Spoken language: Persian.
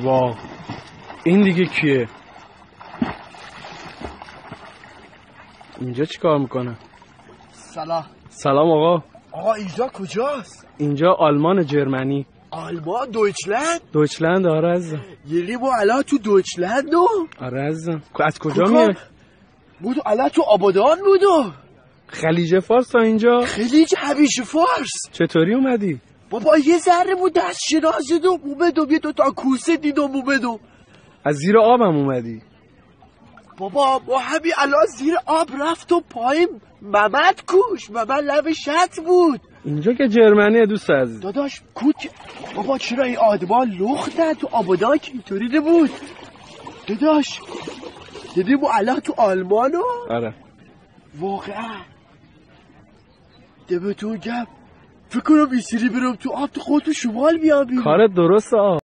وا این دیگه کیه؟ اینجا چیکار می‌کنه؟ سلام. سلام آقا. آقا اینجا کجاست؟ اینجا آلمان جرمنی. آلمان؟ دویچلند؟ دویچلند آره عزیزم یعنی ما الان تو دویچلند آره عزیزم از کجا؟ میای؟ بودو الان تو آبادان بودو خلیج فارس تا اینجا. خلیج همیشه فارس. چطوری اومدی؟ بابا یه ذره بود دست شناسی دو اومدم یه دوتا کوسه دیدم اومدم از زیر آبم اومدی. بابا با همین الان زیر آب رفت و پایین ممد کوش ممد لب شط بود. اینجا که جرمنیه دوست عزیز. داداش کوک بابا چرا این آدما لختن تو آبادان که اینطوری نبود. داداش دیدی ما الان تو آلمانو؟ آره. واقعا. دمتون گم فکر کنم این سری برم تو آب تو خود تو شمال بیام بیرون. کارت درسته آقا